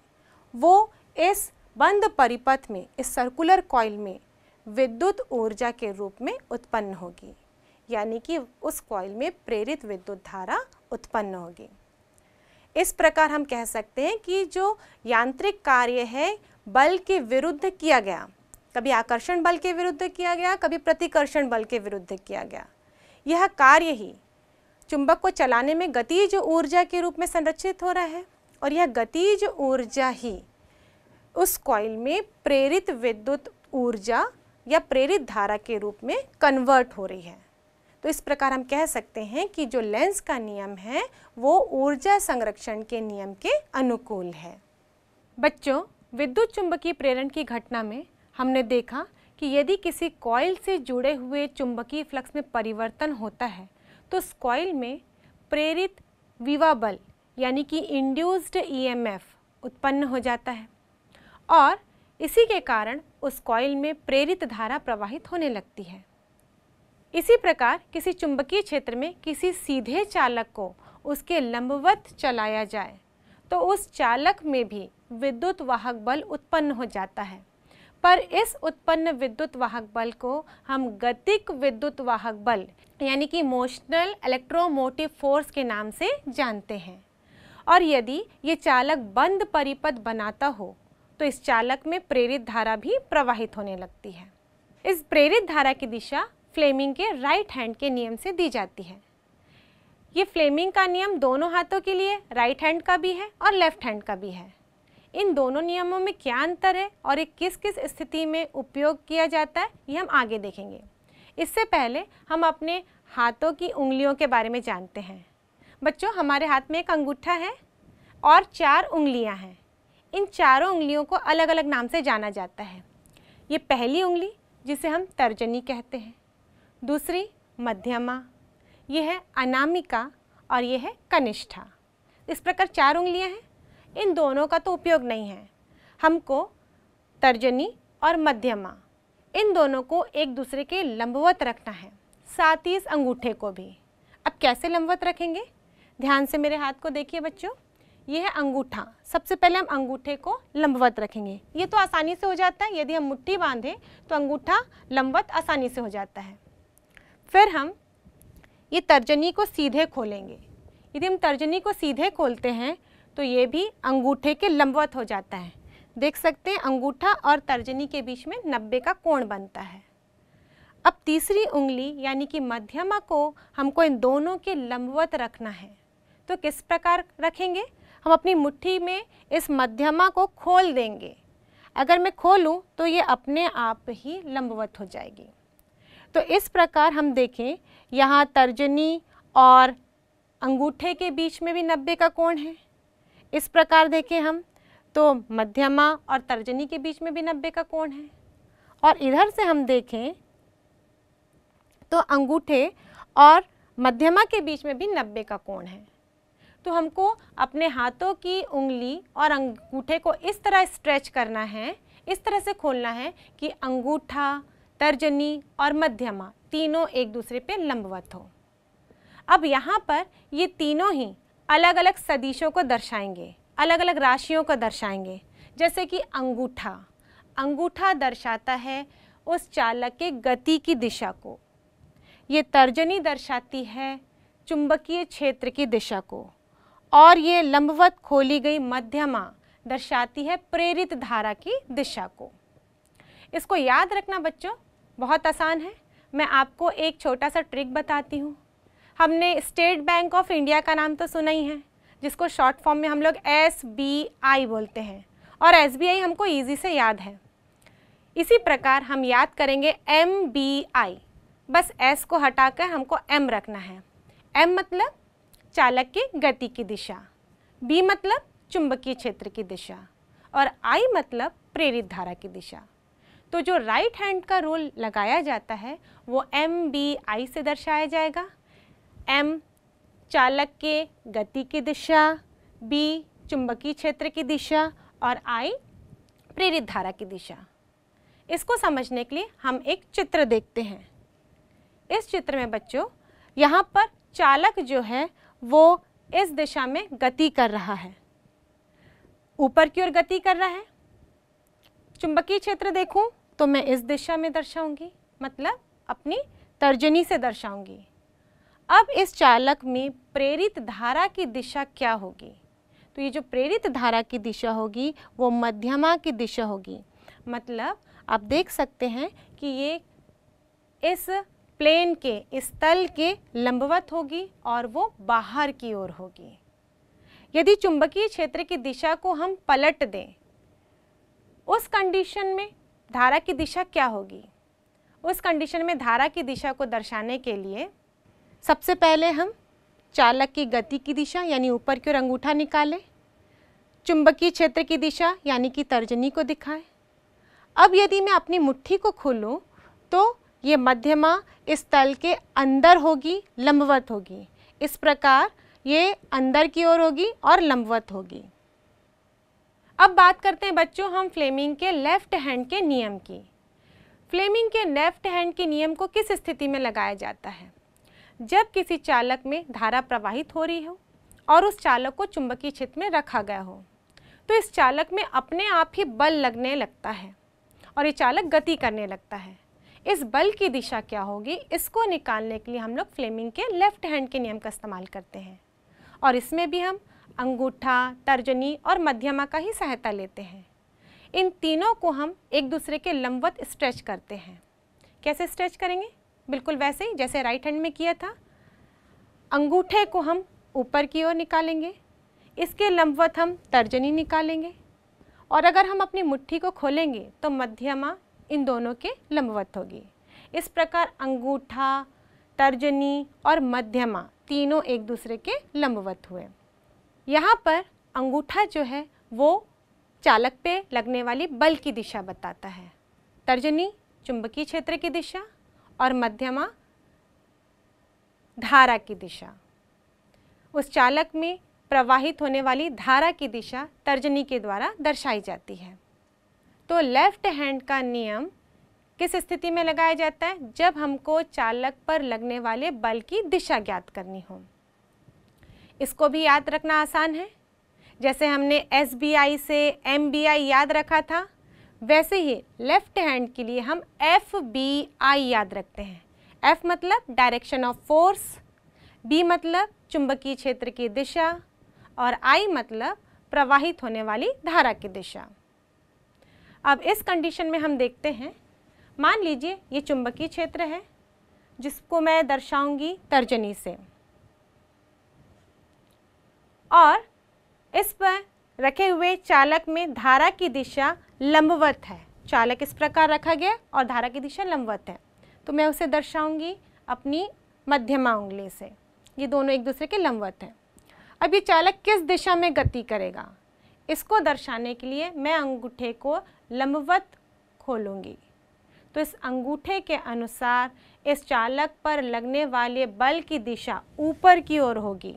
वो इस बंद परिपथ में, इस सर्कुलर कॉइल में विद्युत ऊर्जा के रूप में उत्पन्न होगी। यानी कि उस कॉइल में प्रेरित विद्युत धारा उत्पन्न होगी। इस प्रकार हम कह सकते हैं कि जो यांत्रिक कार्य है, बल के विरुद्ध किया गया। कभी आकर्षण बल के विरुद्ध किया गया, कभी प्रतिकर्षण बल के विरुद्ध किया गया। यह कार्य ही चुंबक को चलाने में गतिज ऊर्जा के रूप में संरक्षित हो रहा है और यह गतिज ऊर्जा ही उस कॉइल में प्रेरित विद्युत ऊर्जा या प्रेरित धारा के रूप में कन्वर्ट हो रही है। तो इस प्रकार हम कह सकते हैं कि जो लेंस का नियम है, वो ऊर्जा संरक्षण के नियम के अनुकूल है। बच्चों, विद्युत चुंबकीय प्रेरण की घटना में हमने देखा कि यदि किसी कॉइल से जुड़े हुए चुंबकीय फ्लक्स में परिवर्तन होता है तो उस कॉइल में प्रेरित विवा बल, यानी कि इंड्यूस्ड ईएमएफ उत्पन्न हो जाता है। और इसी के कारण उस कॉइल में प्रेरित धारा प्रवाहित होने लगती है। इसी प्रकार किसी चुंबकीय क्षेत्र में किसी सीधे चालक को उसके लंबवत चलाया जाए तो उस चालक में भी विद्युत वाहक बल उत्पन्न हो जाता है। पर इस उत्पन्न विद्युत वाहक बल को हम गतिक विद्युत वाहक बल, यानी कि मोशनल इलेक्ट्रोमोटिव फोर्स के नाम से जानते हैं। और यदि ये चालक बंद परिपथ बनाता हो तो इस चालक में प्रेरित धारा भी प्रवाहित होने लगती है। इस प्रेरित धारा की दिशा फ्लेमिंग के राइट हैंड के नियम से दी जाती है। ये फ्लेमिंग का नियम दोनों हाथों के लिए, राइट हैंड का भी है और लेफ़्ट हैंड का भी है। इन दोनों नियमों में क्या अंतर है और ये किस किस स्थिति में उपयोग किया जाता है, ये हम आगे देखेंगे। इससे पहले हम अपने हाथों की उंगलियों के बारे में जानते हैं। बच्चों, हमारे हाथ में एक अंगूठा है और चार उंगलियाँ हैं। इन चारों उंगलियों को अलग अलग नाम से जाना जाता है। ये पहली उंगली, जिसे हम तर्जनी कहते हैं। दूसरी, मध्यमा। ये है अनामिका और ये है कनिष्ठा। इस प्रकार चार उंगलियाँ हैं। इन दोनों का तो उपयोग नहीं है। हमको तर्जनी और मध्यमा। इन दोनों को एक दूसरे के लंबवत रखना है, साथ ही इस अंगूठे को भी। अब कैसे लंबवत रखेंगे? ध्यान से मेरे हाथ को देखिए बच्चों। ये है अंगूठा। सबसे पहले हम अंगूठे को लंबवत रखेंगे। ये तो आसानी से हो जाता है। यदि हम मुट्ठी बांधें तो अंगूठा लंबवत आसानी से हो जाता है। फिर हम ये तर्जनी को सीधे खोलेंगे। यदि हम तर्जनी को सीधे खोलते हैं तो ये भी अंगूठे के लंबवत हो जाता है। देख सकते हैं, अंगूठा और तर्जनी के बीच में नब्बे का कोण बनता है। अब तीसरी उंगली, यानी कि मध्यमा को हमको इन दोनों के लंबवत रखना है। तो किस प्रकार रखेंगे? हम अपनी मुट्ठी में इस मध्यमा को खोल देंगे। अगर मैं खोलूं तो ये अपने आप ही लंबवत हो जाएगी। तो इस प्रकार हम देखें, यहाँ तर्जनी और अंगूठे के बीच में भी नब्बे का कोण है। इस प्रकार देखें हम तो मध्यमा और तर्जनी के बीच में भी नब्बे का कोण है। और इधर से हम देखें तो अंगूठे और मध्यमा के बीच में भी नब्बे का कोण है। तो हमको अपने हाथों की उंगली और अंगूठे को इस तरह स्ट्रेच करना है, इस तरह से खोलना है कि अंगूठा तर्जनी और मध्यमा तीनों एक दूसरे पे लंबवत हो। अब यहाँ पर ये तीनों ही अलग अलग सदिशों को दर्शाएँगे अलग अलग राशियों को दर्शाएँगे, जैसे कि अंगूठा। अंगूठा दर्शाता है उस चालक के गति की दिशा को। ये तर्जनी दर्शाती है चुंबकीय क्षेत्र की दिशा को। और ये लंबवत खोली गई मध्यमा दर्शाती है प्रेरित धारा की दिशा को। इसको याद रखना बच्चों बहुत आसान है। मैं आपको एक छोटा सा ट्रिक बताती हूँ। हमने स्टेट बैंक ऑफ़ इंडिया का नाम तो सुना ही है, जिसको शॉर्ट फॉर्म में हम लोग एस बी आई बोलते हैं और एस बी आई हमको ईजी से याद है। इसी प्रकार हम याद करेंगे एम बी आई। बस एस को हटाकर हमको एम रखना है। एम मतलब चालक की गति की दिशा, बी मतलब चुंबकीय क्षेत्र की दिशा और आई मतलब प्रेरित धारा की दिशा। तो जो राइट हैंड का रोल लगाया जाता है, वो एम बी आई से दर्शाया जाएगा। एम चालक के गति की दिशा बी चुंबकीय क्षेत्र की दिशा और आई प्रेरित धारा की दिशा। इसको समझने के लिए हम एक चित्र देखते हैं। इस चित्र में बच्चों, यहाँ पर चालक जो है, वो इस दिशा में गति कर रहा है। ऊपर की ओर गति कर रहा है। चुंबकीय क्षेत्र देखूँ। तो मैं इस दिशा में दर्शाऊँगी मतलब अपनी तर्जनी से दर्शाऊँगी। अब इस चालक में प्रेरित धारा की दिशा क्या होगी? तो ये जो प्रेरित धारा की दिशा होगी, वो मध्यमा की दिशा होगी। मतलब आप देख सकते हैं कि ये इस प्लेन के, इस तल के लंबवत होगी और वो बाहर की ओर होगी। यदि चुंबकीय क्षेत्र की दिशा को हम पलट दें, उस कंडीशन में धारा की दिशा क्या होगी? उस कंडीशन में धारा की दिशा को दर्शाने के लिए सबसे पहले हम चालक की गति की दिशा, यानी ऊपर की ओर अंगूठा निकालें, चुंबकीय क्षेत्र की दिशा, यानी कि तर्जनी को दिखाएँ। अब यदि मैं अपनी मुट्ठी को खोलूं तो ये मध्यमा इस तल के अंदर होगी, लंबवत होगी। इस प्रकार ये अंदर की ओर होगी और लंबवत होगी। अब बात करते हैं बच्चों हम फ्लेमिंग के लेफ़्ट हैंड के नियम की। फ्लेमिंग के लेफ़्ट हैंड के नियम को किस स्थिति में लगाया जाता है? जब किसी चालक में धारा प्रवाहित हो रही हो और उस चालक को चुंबकीय क्षेत्र में रखा गया हो तो इस चालक में अपने आप ही बल लगने लगता है और ये चालक गति करने लगता है। इस बल की दिशा क्या होगी? इसको निकालने के लिए हम लोग फ्लेमिंग के लेफ़्ट हैंड के नियम का इस्तेमाल करते हैं। और इसमें भी हम अंगूठा, तर्जनी और मध्यमा का ही सहायता लेते हैं। इन तीनों को हम एक दूसरे के लंबवत स्ट्रेच करते हैं। कैसे स्ट्रेच करेंगे? बिल्कुल वैसे ही, जैसे राइट हैंड में किया था। अंगूठे को हम ऊपर की ओर निकालेंगे। इसके लंबवत हम तर्जनी निकालेंगे। और अगर हम अपनी मुट्ठी को खोलेंगे तो मध्यमा इन दोनों के लंबवत होगी। इस प्रकार अंगूठा, तर्जनी और मध्यमा तीनों एक दूसरे के लंबवत हुए। यहाँ पर अंगूठा जो है वो चालक पे लगने वाली बल की दिशा बताता है। तर्जनी चुंबकीय क्षेत्र की दिशा और मध्यमा धारा की दिशा। उस चालक में प्रवाहित होने वाली धारा की दिशा तर्जनी के द्वारा दर्शाई जाती है। तो लेफ़्ट हैंड का नियम किस स्थिति में लगाया जाता है? जब हमको चालक पर लगने वाले बल की दिशा ज्ञात करनी हो। इसको भी याद रखना आसान है। जैसे हमने एसबीआई से एमबीआई याद रखा था, वैसे ही लेफ़्ट हैंड के लिए हम एफ़ बी आई याद रखते हैं। एफ़ मतलब डायरेक्शन ऑफ़ फोर्स बी मतलब चुंबकीय क्षेत्र की दिशा, और आई मतलब प्रवाहित होने वाली धारा की दिशा। अब इस कंडीशन में हम देखते हैं। मान लीजिए ये चुंबकीय क्षेत्र है, जिसको मैं दर्शाऊँगी तर्जनी से। और इस पर रखे हुए चालक में धारा की दिशा लंबवत है। चालक इस प्रकार रखा गया और धारा की दिशा लंबवत है। तो मैं उसे दर्शाऊँगी अपनी मध्यमा उंगली से। ये दोनों एक दूसरे के लंबवत हैं। अब ये चालक किस दिशा में गति करेगा? इसको दर्शाने के लिए मैं अंगूठे को लंबवत खोलूँगी। तो इस अंगूठे के अनुसार इस चालक पर लगने वाले बल की दिशा ऊपर की ओर होगी।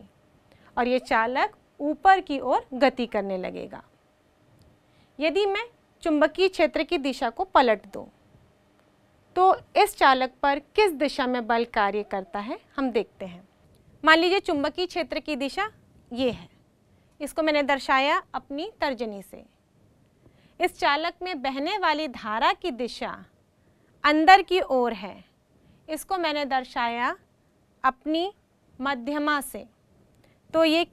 और ये चालक ऊपर की ओर गति करने लगेगा। यदि मैं चुंबकीय क्षेत्र की दिशा को पलट दूँ तो इस चालक पर किस दिशा में बल कार्य करता है हम देखते हैं। मान लीजिए चुंबकीय क्षेत्र की दिशा ये है। इसको मैंने दर्शाया अपनी तर्जनी से। इस चालक में बहने वाली धारा की दिशा अंदर की ओर है। इसको मैंने दर्शाया अपनी मध्यमा से। तो ये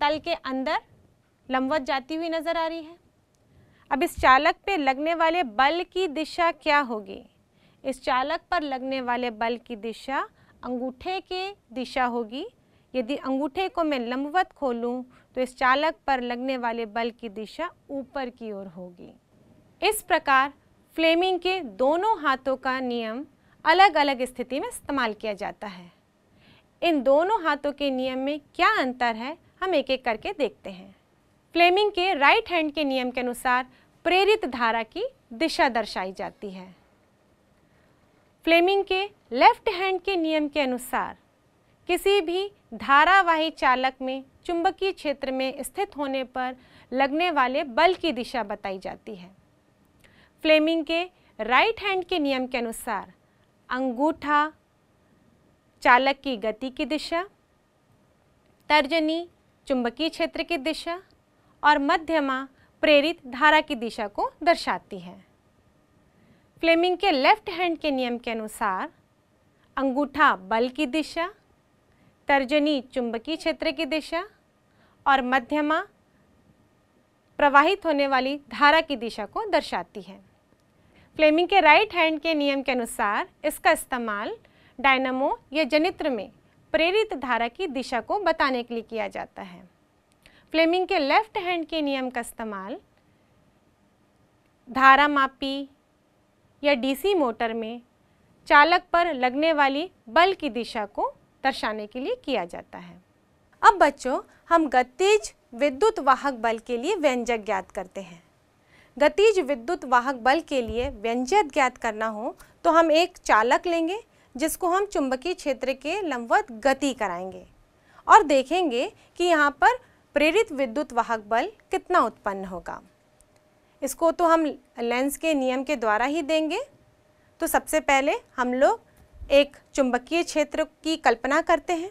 तल के अंदर लंबवत जाती हुई नज़र आ रही है। अब इस चालक पे लगने वाले बल की दिशा क्या होगी? इस चालक पर लगने वाले बल की दिशा अंगूठे के दिशा होगी। यदि अंगूठे को मैं लंबवत खोलूं तो इस चालक पर लगने वाले बल की दिशा ऊपर की ओर होगी। इस प्रकार फ्लेमिंग के दोनों हाथों का नियम अलग अलग स्थिति में इस्तेमाल किया जाता है। इन दोनों हाथों के नियम में क्या अंतर है, हम एक एक करके देखते हैं। फ्लेमिंग के राइट हैंड के नियम के अनुसार प्रेरित धारा की दिशा दर्शाई जाती है। फ्लेमिंग के लेफ़्ट हैंड के नियम के अनुसार किसी भी धारावाही चालक में चुंबकीय क्षेत्र में स्थित होने पर लगने वाले बल की दिशा बताई जाती है। फ्लेमिंग के राइट हैंड के नियम के अनुसार अंगूठा चालक की गति की दिशा, तर्जनी चुंबकीय क्षेत्र की दिशा और मध्यमा प्रेरित धारा की दिशा को दर्शाती है। फ्लेमिंग के लेफ़्ट हैंड के नियम के अनुसार अंगूठा बल की दिशा, तर्जनी चुंबकीय क्षेत्र की दिशा और मध्यमा प्रवाहित होने वाली धारा की दिशा को दर्शाती है। फ्लेमिंग के राइट हैंड के नियम के अनुसार इसका इस्तेमाल डायनामो या जनित्र में प्रेरित धारा की दिशा को बताने के लिए किया जाता है। फ्लेमिंग के लेफ़्ट हैंड के नियम का इस्तेमाल धारा मापी या डीसी मोटर में चालक पर लगने वाली बल की दिशा को दर्शाने के लिए किया जाता है। अब बच्चों, हम गतिज विद्युत वाहक बल के लिए व्यंजक ज्ञात करते हैं। गतिज विद्युत वाहक बल के लिए व्यंजक ज्ञात करना हो तो हम एक चालक लेंगे जिसको हम चुंबकीय क्षेत्र के लंबवत गति कराएँगे और देखेंगे कि यहाँ पर प्रेरित विद्युत वाहक बल कितना उत्पन्न होगा। इसको तो हम लेंस के नियम के द्वारा ही देंगे। तो सबसे पहले हम लोग एक चुंबकीय क्षेत्र की कल्पना करते हैं।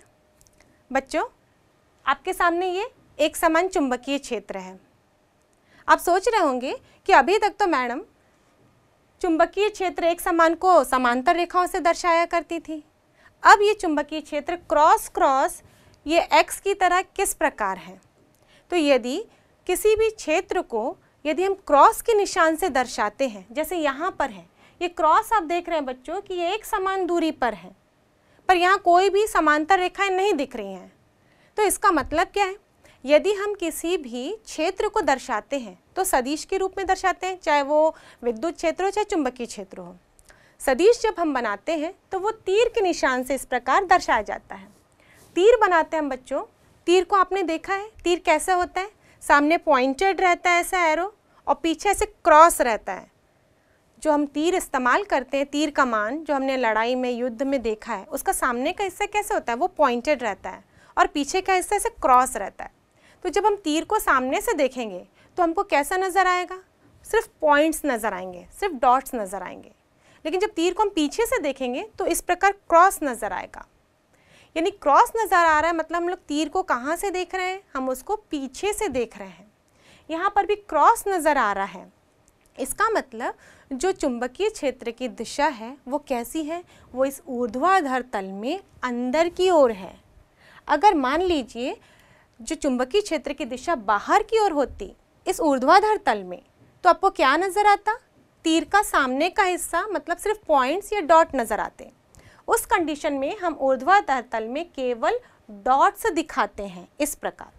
बच्चों, आपके सामने ये एक समान चुंबकीय क्षेत्र है। आप सोच रहे होंगे कि अभी तक तो मैडम चुंबकीय क्षेत्र एक समान को समांतर रेखाओं से दर्शाया करती थी। अब ये चुंबकीय क्षेत्र क्रॉस क्रॉस ये एक्स की तरह किस प्रकार है? तो यदि किसी भी क्षेत्र को यदि हम क्रॉस के निशान से दर्शाते हैं, जैसे यहाँ पर है, ये क्रॉस आप देख रहे हैं बच्चों कि ये एक समान दूरी पर है, पर यहाँ कोई भी समांतर रेखाएँ नहीं दिख रही हैं। तो इसका मतलब क्या है? यदि हम किसी भी क्षेत्र को दर्शाते हैं तो सदिश के रूप में दर्शाते हैं, चाहे वो विद्युत क्षेत्र हो, चाहे चुंबकीय क्षेत्र हो। सदिश जब हम बनाते हैं तो वो तीर के निशान से इस प्रकार दर्शाया जाता है। तीर बनाते हैं हम बच्चों, तीर को आपने देखा है? तीर कैसा होता है? सामने पॉइंटेड रहता है ऐसा एरो और पीछे ऐसे क्रॉस रहता है। जो हम तीर इस्तेमाल करते हैं, तीर का मान, जो हमने लड़ाई में, युद्ध में देखा है, उसका सामने का हिस्सा कैसे होता है? वो पॉइंटेड रहता है, और पीछे का हिस्सा ऐसे क्रॉस रहता है। तो जब हम तीर को सामने से देखेंगे तो हमको कैसा नज़र आएगा? सिर्फ़ पॉइंट्स नज़र आएँगे, सिर्फ़ डॉट्स नज़र आएँगे। लेकिन जब तीर को हम पीछे से देखेंगे तो इस प्रकार क्रॉस नज़र आएगा। यानी क्रॉस नज़र आ रहा है मतलब हम लोग तीर को कहाँ से देख रहे हैं? हम उसको पीछे से देख रहे हैं। यहाँ पर भी क्रॉस नज़र आ रहा है। इसका मतलब जो चुंबकीय क्षेत्र की दिशा है, वो कैसी है? वो इस ऊर्ध्वाधर तल में अंदर की ओर है। अगर मान लीजिए जो चुंबकीय क्षेत्र की दिशा बाहर की ओर होती, इस ऊर्ध्वाधर तल में तो आपको क्या नज़र आता? तीर का सामने का हिस्सा मतलब सिर्फ़ पॉइंट्स या डॉट नज़र आते। उस कंडीशन में हम ऊर्ध्वाधर तल में केवल डॉट्स दिखाते हैं, इस प्रकार।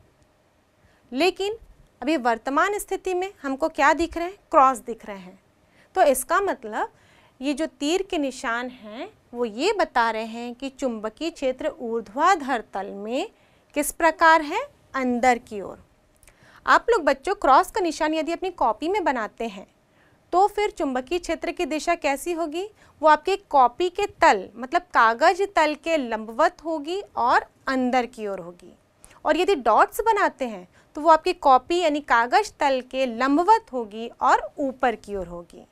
लेकिन, अभी वर्तमान स्थिति में हमको क्या दिख रहे हैं? क्रॉस दिख रहे हैं। तो इसका मतलब ये जो तीर के निशान हैं, वो ये बता रहे हैं कि चुंबकीय क्षेत्र ऊर्ध्वाधर तल में किस प्रकार है? अंदर की ओर। आप लोग बच्चों, क्रॉस का निशान यदि अपनी कॉपी में बनाते हैं तो फिर चुंबकीय क्षेत्र की दिशा कैसी होगी? वो आपके कॉपी के तल मतलब कागज़ तल के लंबवत होगी और अंदर की ओर होगी। और यदि डॉट्स बनाते हैं तो वो आपकी कॉपी यानी कागज़ तल के लंबवत होगी और ऊपर की ओर होगी।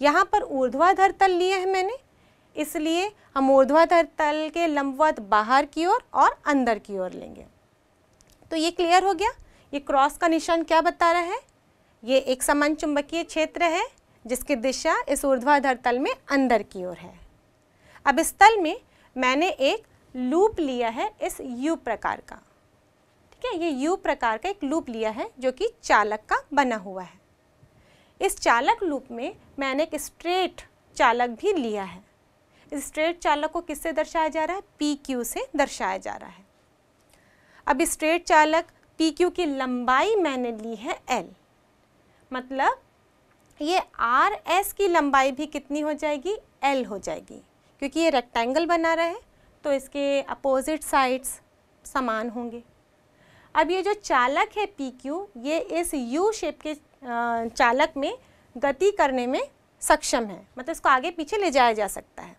यहाँ पर ऊर्ध्वाधर तल लिए हैं मैंने इसलिए हम ऊर्ध्वाधर तल के लंबवत बाहर की ओर और, अंदर की ओर लेंगे। तो ये क्लियर हो गया? ये क्रॉस का निशान क्या बता रहा है? ये एक समान चुंबकीय क्षेत्र है जिसकी दिशा इस ऊर्ध्वाधर तल में अंदर की ओर है। अब इस तल में मैंने एक लूप लिया है इस यू प्रकार का। ठीक है? ये यू प्रकार का एक लूप लिया है जो कि चालक का बना हुआ है। इस चालक लूप में मैंने एक स्ट्रेट चालक भी लिया है। स्ट्रेट चालक को किससे दर्शाया जा रहा है? पी क्यू से दर्शाया जा रहा है। अब स्ट्रेट चालक पी क्यू की लंबाई मैंने ली है एल मतलब ये आर एस की लंबाई भी कितनी हो जाएगी? एल हो जाएगी। क्योंकि ये रेक्टेंगल बना रहा है तो इसके अपोजिट साइड्स समान होंगे। अब ये जो चालक है पी क्यू ये इस यू शेप के चालक में गति करने में सक्षम है। मतलब इसको आगे पीछे ले जाया जा सकता है।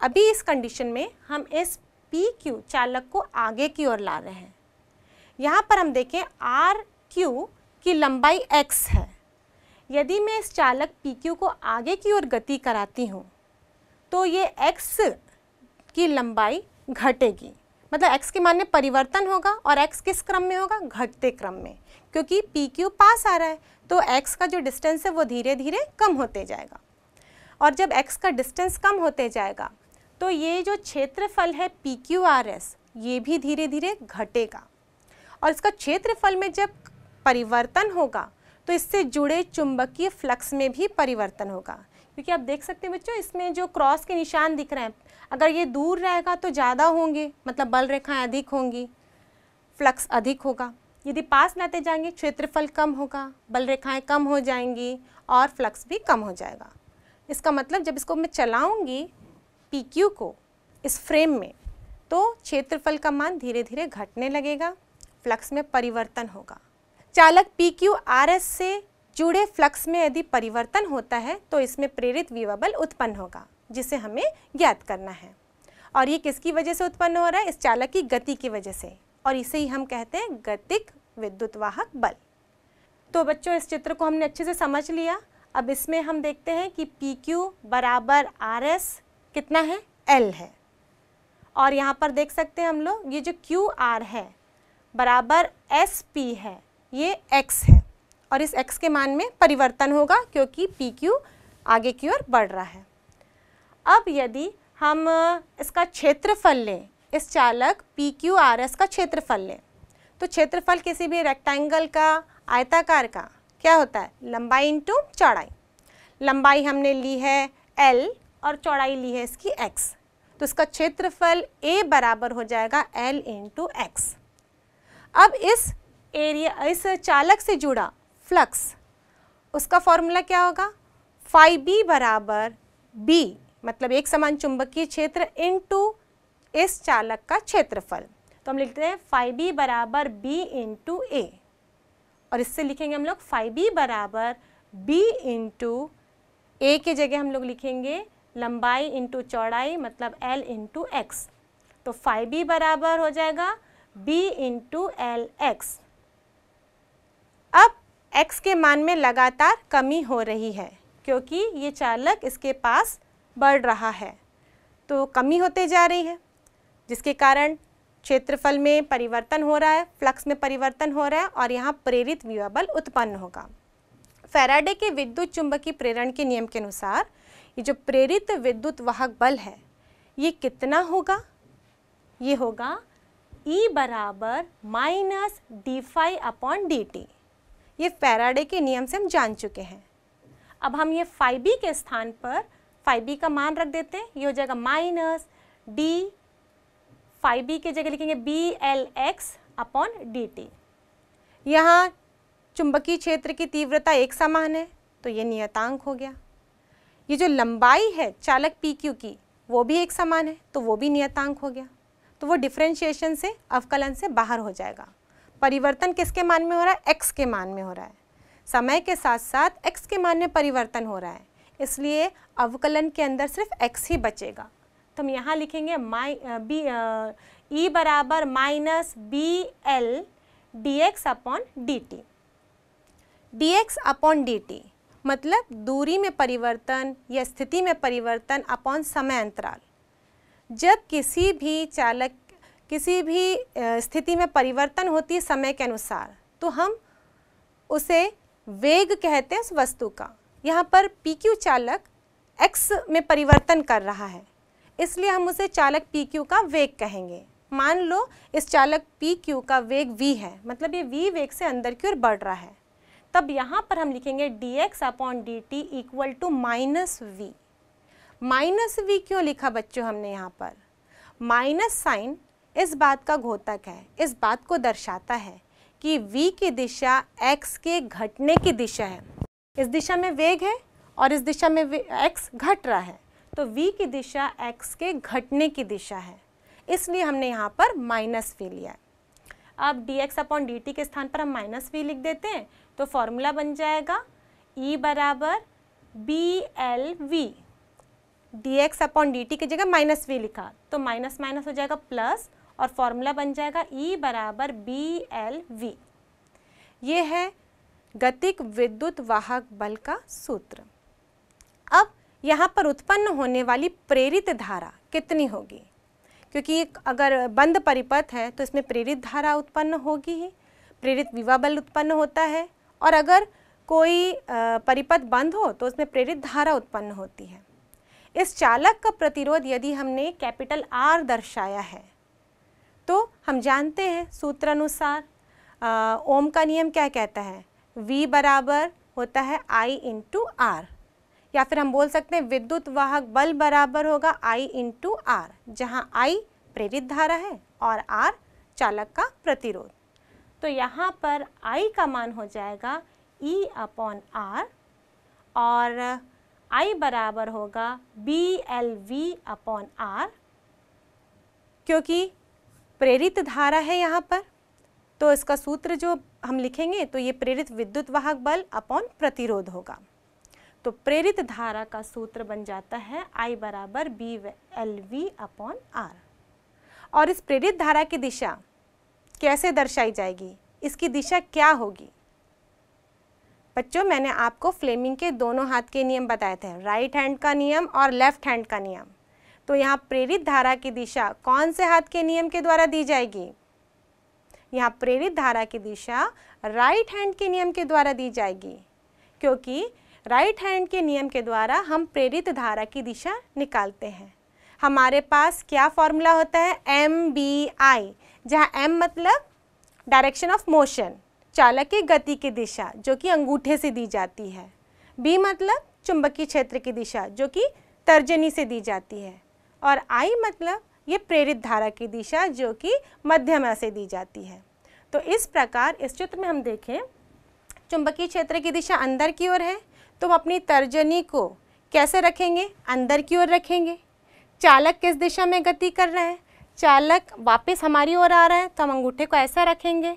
अभी इस कंडीशन में हम इस पी क्यू चालक को आगे की ओर ला रहे हैं। यहाँ पर हम देखें आर क्यू की लंबाई एक्स है। यदि मैं इस चालक पी क्यू को आगे की ओर गति कराती हूँ तो ये एक्स की लंबाई घटेगी। मतलब एक्स के मान में परिवर्तन होगा और एक्स किस क्रम में होगा? घटते क्रम में। क्योंकि पी क्यू पास आ रहा है तो एक्स का जो डिस्टेंस है वो धीरे धीरे कम होते जाएगा। और जब एक्स का डिस्टेंस कम होते जाएगा तो ये जो क्षेत्रफल है पी क्यू आर एस ये भी धीरे धीरे घटेगा। और इसका क्षेत्रफल में जब परिवर्तन होगा तो इससे जुड़े चुंबकीय फ्लक्स में भी परिवर्तन होगा। क्योंकि आप देख सकते हैं बच्चों, इसमें जो क्रॉस के निशान दिख रहे हैं, अगर ये दूर रहेगा तो ज़्यादा होंगे मतलब बल रेखाएँ अधिक होंगी, फ्लक्स अधिक होगा। यदि पास लाते जाएँगे, क्षेत्रफल कम होगा, बल रेखाएँ कम हो जाएँगी और फ्लक्स भी कम हो जाएगा। इसका मतलब जब इसको मैं चलाऊँगी पी क्यू को इस फ्रेम में तो क्षेत्रफल का मान धीरे धीरे घटने लगेगा फ्लक्स में परिवर्तन होगा। चालक पी क्यू आर एस से जुड़े फ्लक्स में यदि परिवर्तन होता है तो इसमें प्रेरित विवाबल उत्पन्न होगा, जिसे हमें ज्ञात करना है। और ये किसकी वजह से उत्पन्न हो रहा है? इस चालक की गति की वजह से। और इसे ही हम कहते हैं गतिक विद्युत वाहक बल। तो बच्चों, इस चित्र को हमने अच्छे से समझ लिया। अब इसमें हम देखते हैं कि पी क्यू बराबर आर एस कितना है? एल है। और यहाँ पर देख सकते हैं हम लोग, ये जो क्यू आर है, बराबर एस पी है, ये एक्स है। और इस एक्स के मान में परिवर्तन होगा क्योंकि पी क्यू आगे की ओर बढ़ रहा है। अब यदि हम इसका क्षेत्रफल लें, इस चालक पी क्यू आर एस का क्षेत्रफल लें तो क्षेत्रफल किसी भी रेक्टेंगल का, आयताकार का, क्या होता है? लंबाई इंटू चौड़ाई। लंबाई हमने ली है एल और चौड़ाई ली है इसकी एक्स तो इसका क्षेत्रफल ए बराबर हो जाएगा एल इंटू एक्स अब इस एरिया इस चालक से जुड़ा फ्लक्स उसका फॉर्मूला क्या होगा? फाइव बी बराबर बी मतलब एक समान चुंबकीय क्षेत्र इनटू इस चालक का क्षेत्रफल। तो हम लिखते हैं फाइव बी बराबर बी इंटू ए और इससे लिखेंगे हम लोग फाइव बी बराबर बी इंटू ए के जगह हम लोग लिखेंगे लंबाई इंटू चौड़ाई मतलब एल इंटू एक्स तो फाइव बी बराबर हो जाएगा बी इंटू एल एक्स अब x के मान में लगातार कमी हो रही है क्योंकि ये चालक इसके पास बढ़ रहा है। तो कमी होते जा रही है, जिसके कारण क्षेत्रफल में परिवर्तन हो रहा है फ्लक्स में परिवर्तन हो रहा है और यहाँ प्रेरित विवाबल उत्पन्न होगा। फैराडे के विद्युत चुंबकीय प्रेरण के नियम के अनुसार ये जो प्रेरित विद्युत वाहक बल है, ये कितना होगा? ये होगा E बराबर minus D five upon D T ये फैराडे के नियम से हम जान चुके हैं। अब हम ये फाइव बी के स्थान पर फाइव बी का मान रख देते हैं। ये हो जाएगा माइनस डी फाइव बी के जगह लिखेंगे B L X upon D T यहाँ चुंबकीय क्षेत्र की तीव्रता एक समान है तो ये नियतांक हो गया। ये जो लंबाई है चालक पी क्यू की, वो भी एक समान है तो वो भी नियतांक हो गया। तो वो डिफ्रेंशिएशन से, अवकलन से बाहर हो जाएगा। परिवर्तन किसके मान में हो रहा है? एक्स के मान में हो रहा है। समय के साथ साथ एक्स के मान में परिवर्तन हो रहा है। इसलिए अवकलन के अंदर सिर्फ़ एक्स ही बचेगा। तो हम यहाँ लिखेंगे माइ बी ई बराबर minus B L D X upon D T D X upon D T मतलब दूरी में परिवर्तन या स्थिति में परिवर्तन अपॉन समय अंतराल। जब किसी भी चालक, किसी भी स्थिति में परिवर्तन होती है समय के अनुसार तो हम उसे वेग कहते हैं उस वस्तु का। यहाँ पर पी क्यू चालक एक्स में परिवर्तन कर रहा है, इसलिए हम उसे चालक पी क्यू का वेग कहेंगे। मान लो इस चालक पी क्यू का वेग वी है मतलब ये वी वेग से अंदर की ओर बढ़ रहा है। तब यहाँ पर हम लिखेंगे D X upon D T equal to minus V minus V क्यों लिखा बच्चों हमने यहाँ पर? माइनस साइन इस बात का घोतक है, इस बात को दर्शाता है कि v की दिशा x के घटने की दिशा है। इस दिशा में वेग है और इस दिशा में x घट रहा है तो v की दिशा x के घटने की दिशा है। इसलिए हमने यहाँ पर माइनस वी लिया अब एक्स अपॉन टी के स्थान पर हम माइनस वी लिख देते हैं तो फॉर्मूला बन जाएगा E बराबर B L V D X upon D T की जगह माइनस वी लिखा। तो माइनस माइनस हो जाएगा प्लस और फॉर्मूला बन जाएगा E बराबर बी एल वी ये है गतिक विद्युत वाहक बल का सूत्र। अब यहाँ पर उत्पन्न होने वाली प्रेरित धारा कितनी होगी? क्योंकि अगर बंद परिपथ है तो इसमें प्रेरित धारा उत्पन्न होगी ही। प्रेरित विवाह बल उत्पन्न होता है। और अगर कोई परिपथ बंद हो तो उसमें प्रेरित धारा उत्पन्न होती है। इस चालक का प्रतिरोध यदि हमने कैपिटल आर दर्शाया है तो हम जानते हैं सूत्र अनुसार ओम का नियम क्या कहता है? V बराबर होता है I इंटू आर या फिर हम बोल सकते हैं विद्युत वाहक बल बराबर होगा I इंटू आर जहाँ I प्रेरित धारा है और R चालक का प्रतिरोध। तो यहाँ पर I का मान हो जाएगा E अपॉन आर और I बराबर होगा B L V upon R क्योंकि प्रेरित धारा है यहाँ पर। तो इसका सूत्र जो हम लिखेंगे तो ये प्रेरित विद्युत वाहक बल अपॉन प्रतिरोध होगा। तो प्रेरित धारा का सूत्र बन जाता है I बराबर B L V upon R और इस प्रेरित धारा की दिशा कैसे दर्शाई जाएगी? इसकी दिशा क्या होगी? बच्चों, मैंने आपको फ्लेमिंग के दोनों हाथ के नियम बताए थे राइट हैंड का नियम और लेफ़्ट हैंड का नियम। तो यहाँ प्रेरित धारा की दिशा कौन से हाथ के नियम के द्वारा दी जाएगी? यहाँ प्रेरित धारा की दिशा राइट हैंड के नियम के द्वारा दी जाएगी, क्योंकि राइट हैंड के नियम के द्वारा हम प्रेरित धारा की दिशा निकालते हैं। हमारे पास क्या फॉर्मूला होता है? एम बी आई जहाँ एम मतलब डायरेक्शन ऑफ़ मोशन चालक की गति की दिशा, जो कि अंगूठे से दी जाती है। बी मतलब चुंबकीय क्षेत्र की दिशा, जो कि तर्जनी से दी जाती है। और आई मतलब ये प्रेरित धारा की दिशा, जो कि मध्यमा से दी जाती है। तो इस प्रकार इस चित्र में हम देखें, चुंबकीय क्षेत्र की दिशा अंदर की ओर है तो हम अपनी तर्जनी को कैसे रखेंगे? अंदर की ओर रखेंगे। चालक किस दिशा में गति कर रहा है? चालक वापस हमारी ओर आ रहा है तो हम अंगूठे को ऐसा रखेंगे।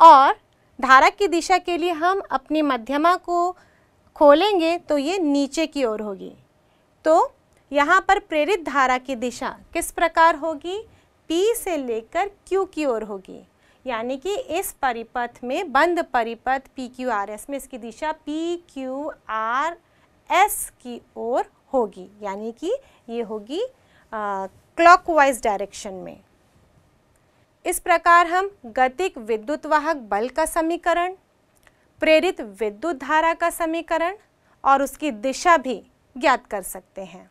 और धारा की दिशा के लिए हम अपनी मध्यमा को खोलेंगे तो ये नीचे की ओर होगी। तो यहाँ पर प्रेरित धारा की दिशा किस प्रकार होगी? P से लेकर Q की ओर होगी। यानी कि इस परिपथ में, बंद परिपथ पी क्यू आर एस में इसकी दिशा पी क्यू आर एस की ओर होगी। यानी कि ये होगी क्लॉकवाइज डायरेक्शन में। इस प्रकार हम गतिक विद्युत वाहक बल का समीकरण, प्रेरित विद्युत धारा का समीकरण और उसकी दिशा भी ज्ञात कर सकते हैं।